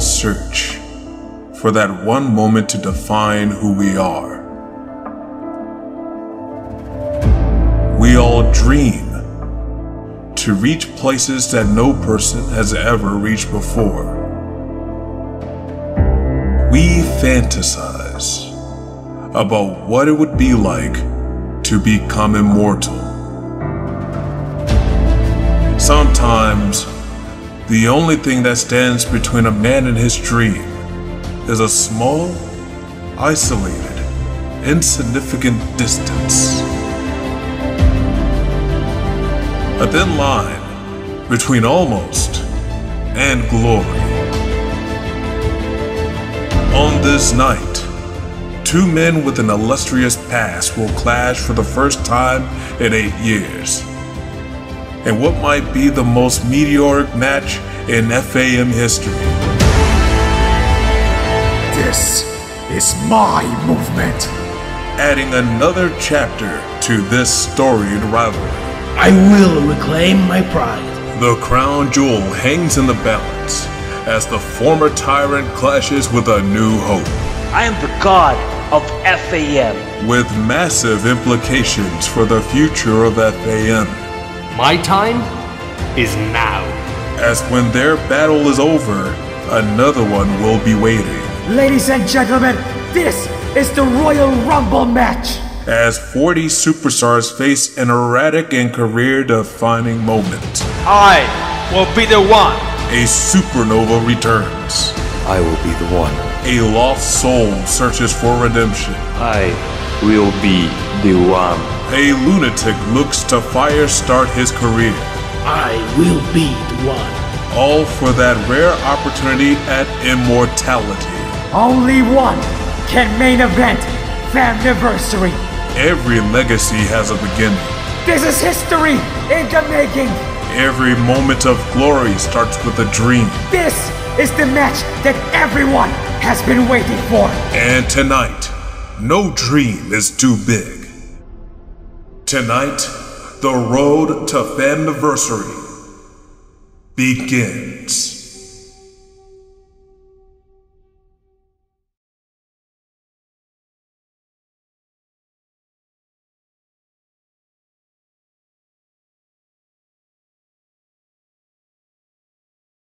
search for that one moment to define who we are. We all dream to reach places that no person has ever reached before. We fantasize about what it would be like to become immortal. Sometimes, the only thing that stands between a man and his dream is a small, isolated, insignificant distance. A thin line between almost and glory. On this night, two men with an illustrious past will clash for the first time in eight years. And what might be the most meteoric match in FAM history? This is my movement. Adding another chapter to this storied rivalry. I will reclaim my pride. The crown jewel hangs in the balance as the former tyrant clashes with a new hope. I am the god of FAM. With massive implications for the future of FAM. My time is now. As when their battle is over, another one will be waiting. Ladies and gentlemen, this is the Royal Rumble match as 40 superstars face an erratic and career defining moment. I will be the one. A supernova returns. I will be the one. A lost soul searches for redemption. I will be the one. A lunatic looks to fire start his career. I will be the one. All for that rare opportunity at immortality. Only one can main event Famniversary. Every legacy has a beginning. This is history in the making. Every moment of glory starts with a dream. This is the match that everyone has been waiting for. And tonight, no dream is too big. Tonight, the road to Famniversary begins.